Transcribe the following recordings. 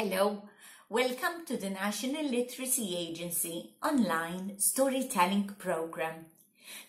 Hello, welcome to the National Literacy Agency online storytelling program.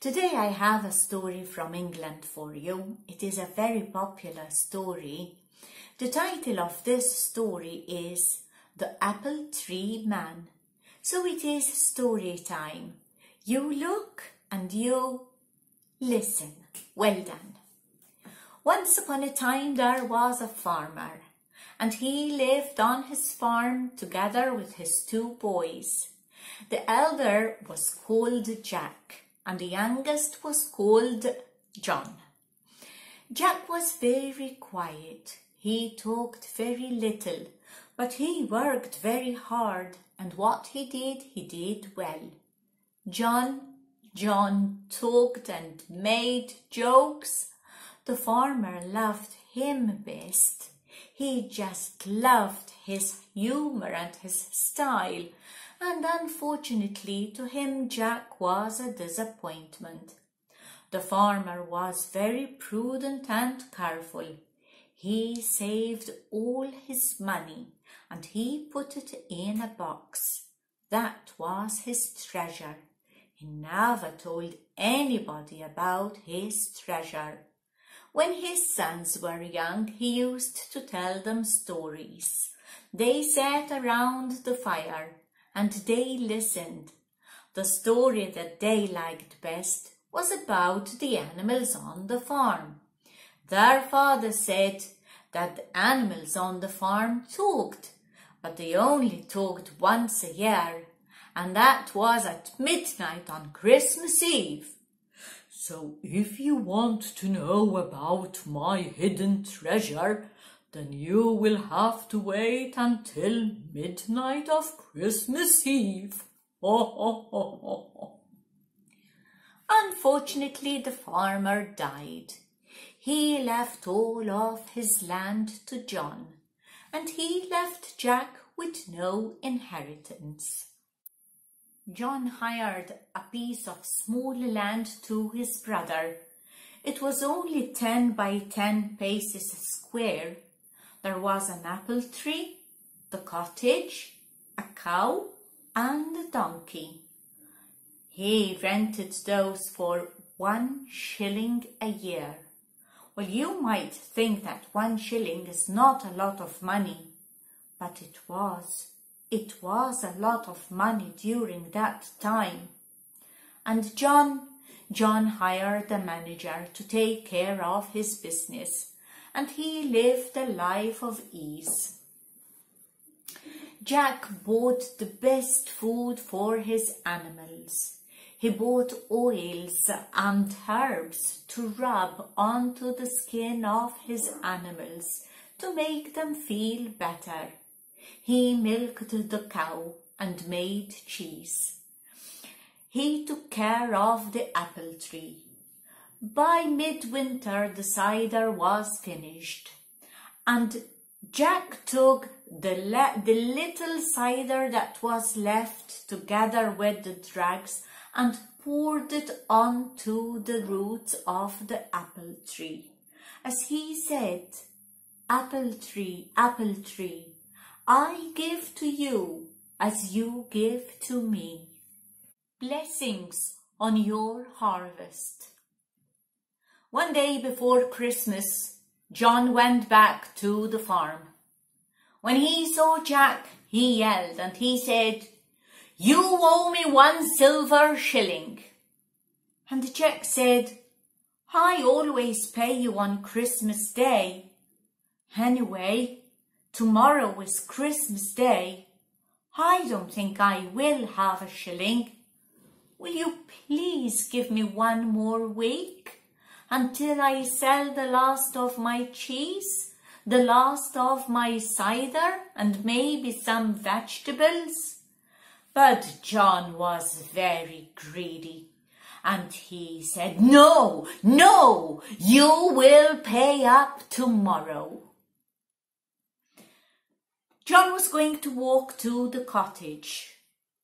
Today I have a story from England for you. It is a very popular story. The title of this story is The Apple Tree Man. So it is story time. You look and you listen. Well done. Once upon a time there was a farmer and he lived on his farm together with his two boys. The elder was called Jack and the youngest was called John. Jack was very quiet. He talked very little, but he worked very hard and what he did, he did well. John, John talked and made jokes. The farmer loved him best he just loved his humour and his style, and unfortunately to him Jack was a disappointment. The farmer was very prudent and careful. He saved all his money and he put it in a box. That was his treasure. He never told anybody about his treasure. When his sons were young, he used to tell them stories. They sat around the fire and they listened. The story that they liked best was about the animals on the farm. Their father said that the animals on the farm talked, but they only talked once a year, and that was at midnight on Christmas Eve. So if you want to know about my hidden treasure, then you will have to wait until midnight of Christmas Eve. Unfortunately, the farmer died. He left all of his land to John, and he left Jack with no inheritance. John hired a piece of small land to his brother. It was only ten by ten paces square. There was an apple tree, the cottage, a cow and a donkey. He rented those for one shilling a year. Well, you might think that one shilling is not a lot of money, but it was. It was a lot of money during that time. And John, John hired a manager to take care of his business, and he lived a life of ease. Jack bought the best food for his animals. He bought oils and herbs to rub onto the skin of his animals to make them feel better. He milked the cow and made cheese. He took care of the apple tree. By midwinter the cider was finished, and Jack took the, the little cider that was left together with the dregs and poured it onto the roots of the apple tree. As he said, Apple tree, apple tree, I give to you as you give to me. Blessings on your harvest. One day before Christmas, John went back to the farm. When he saw Jack, he yelled and he said, You owe me one silver shilling. And Jack said, I always pay you on Christmas Day. Anyway, Tomorrow is Christmas Day. I don't think I will have a shilling. Will you please give me one more week until I sell the last of my cheese, the last of my cider and maybe some vegetables? But John was very greedy and he said, No, no, you will pay up tomorrow. John was going to walk to the cottage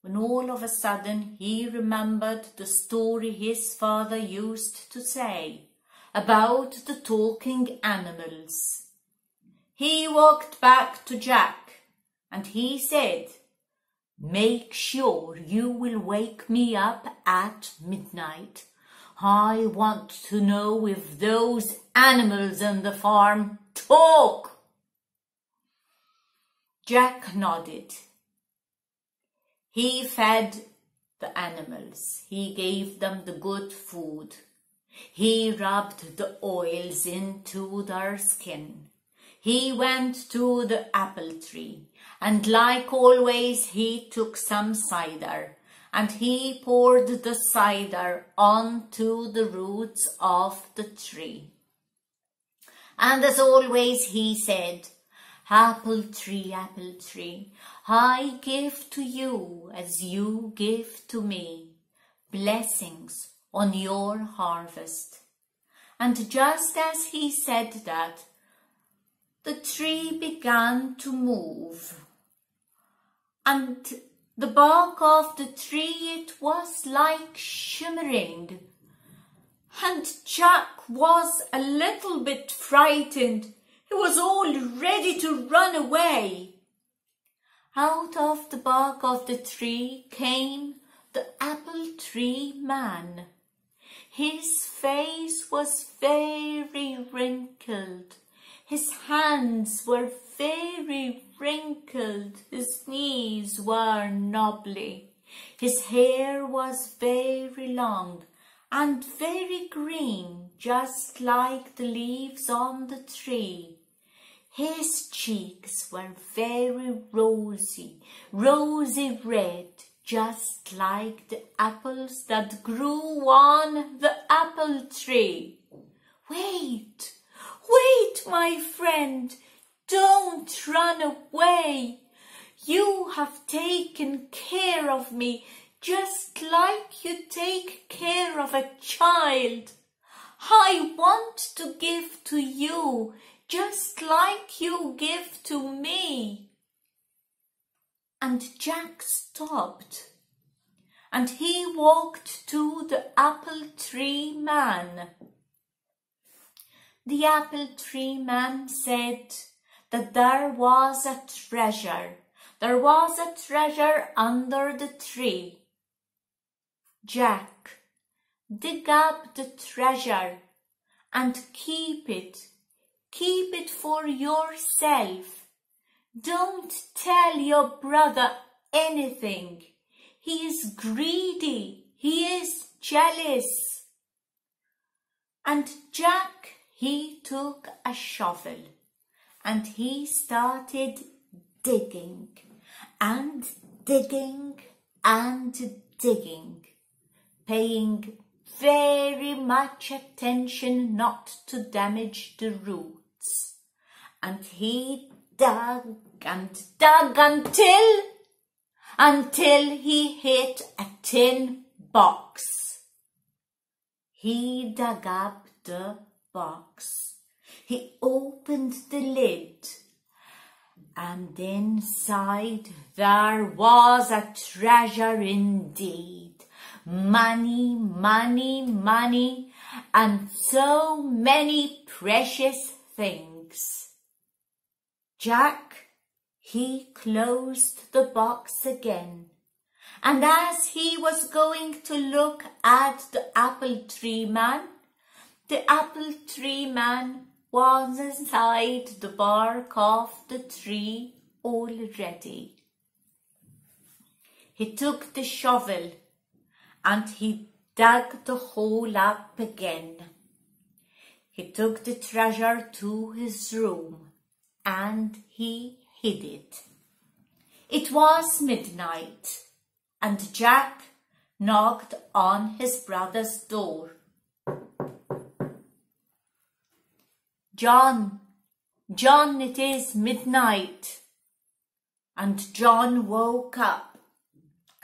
when all of a sudden he remembered the story his father used to say about the talking animals. He walked back to Jack and he said, Make sure you will wake me up at midnight. I want to know if those animals on the farm talk. Jack nodded. He fed the animals. He gave them the good food. He rubbed the oils into their skin. He went to the apple tree, and like always he took some cider, and he poured the cider onto the roots of the tree. And as always he said, Apple tree, apple tree, I give to you as you give to me blessings on your harvest. And just as he said that, the tree began to move. And the bark of the tree, it was like shimmering. And Jack was a little bit frightened. He was all ready to run away. Out of the bark of the tree came the apple tree man. His face was very wrinkled. His hands were very wrinkled. His knees were knobbly. His hair was very long and very green, just like the leaves on the tree. His cheeks were very rosy, rosy red, just like the apples that grew on the apple tree. Wait, wait, my friend, don't run away. You have taken care of me just like you take care of a child. I want to give to you just like you give to me. And Jack stopped and he walked to the apple tree man. The apple tree man said that there was a treasure. There was a treasure under the tree. Jack, dig up the treasure and keep it. Keep it for yourself. Don't tell your brother anything. He is greedy. He is jealous. And Jack, he took a shovel and he started digging and digging and digging, paying very much attention not to damage the roots. And he dug and dug until, until he hit a tin box. He dug up the box. He opened the lid and inside there was a treasure indeed. Money, money, money, and so many precious things. Jack, he closed the box again, and as he was going to look at the apple tree man, the apple tree man was inside the bark of the tree already. He took the shovel and he dug the hole up again. He took the treasure to his room and he hid it. It was midnight, and Jack knocked on his brother's door. John, John, it is midnight. And John woke up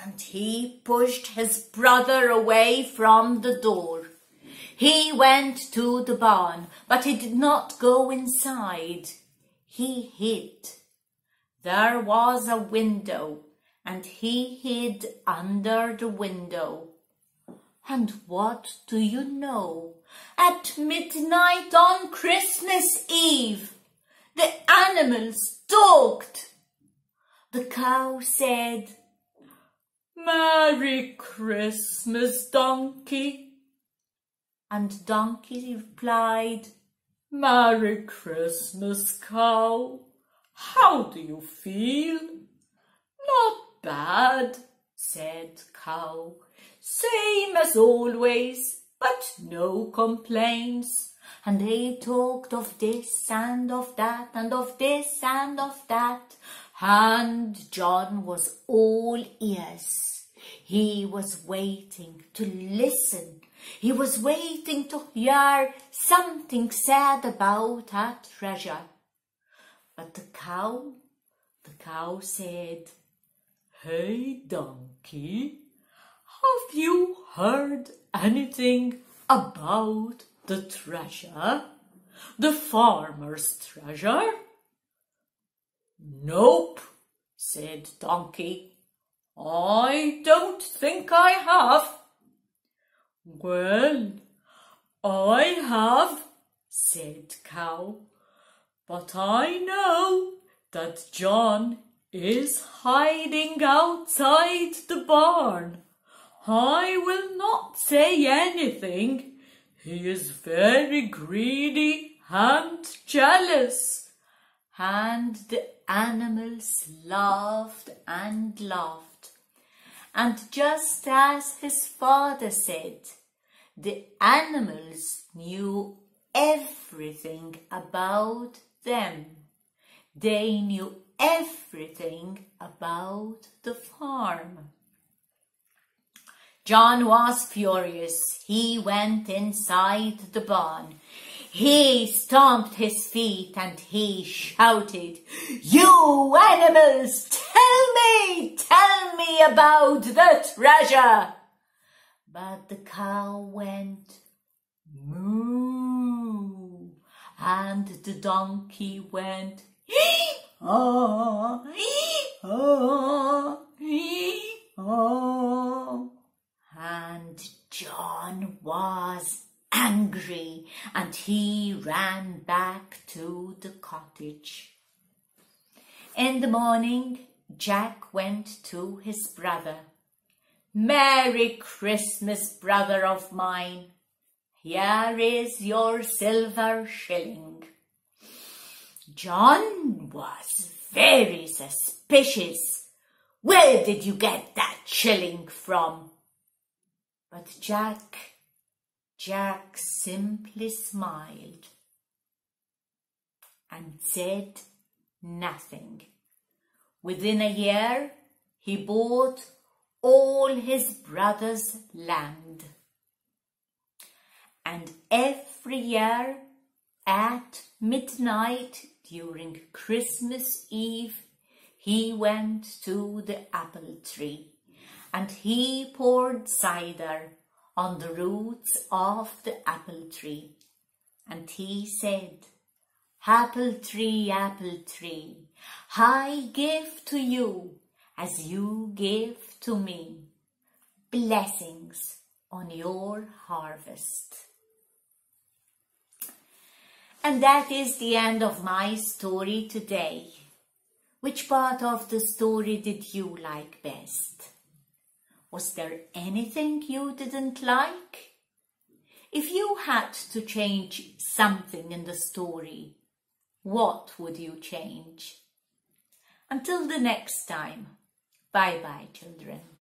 and he pushed his brother away from the door. He went to the barn, but he did not go inside he hid. There was a window, and he hid under the window. And what do you know? At midnight on Christmas Eve, the animals talked. the cow said, Merry Christmas, donkey. And Donkey replied, Merry Christmas, cow. How do you feel? Not bad, said cow. Same as always, but no complaints. And they talked of this and of that and of this and of that. And John was all ears. He was waiting to listen. He was waiting to hear something said about her treasure. But the cow, the cow said, Hey, donkey, have you heard anything about the treasure? The farmer's treasure? Nope, said Donkey. I don't think I have. Well, I have, said Cow, but I know that John is hiding outside the barn. I will not say anything. He is very greedy and jealous. And the animals laughed and laughed. And just as his father said, the animals knew everything about them. They knew everything about the farm. John was furious. He went inside the barn. He stomped his feet and he shouted, You animals, tell me, tell me about the treasure. But the cow went moo and the donkey went ah, ah, ah. And John was angry and he ran back to the cottage. In the morning, Jack went to his brother. Merry Christmas, brother of mine. Here is your silver shilling. John was very suspicious. Where did you get that shilling from? But Jack, Jack simply smiled and said nothing. Within a year, he bought all his brother's land. And every year at midnight during Christmas Eve, he went to the apple tree and he poured cider on the roots of the apple tree. And he said, Apple tree, apple tree, I give to you as you give to me. Blessings on your harvest. And that is the end of my story today. Which part of the story did you like best? Was there anything you didn't like? If you had to change something in the story, what would you change? Until the next time, bye bye children.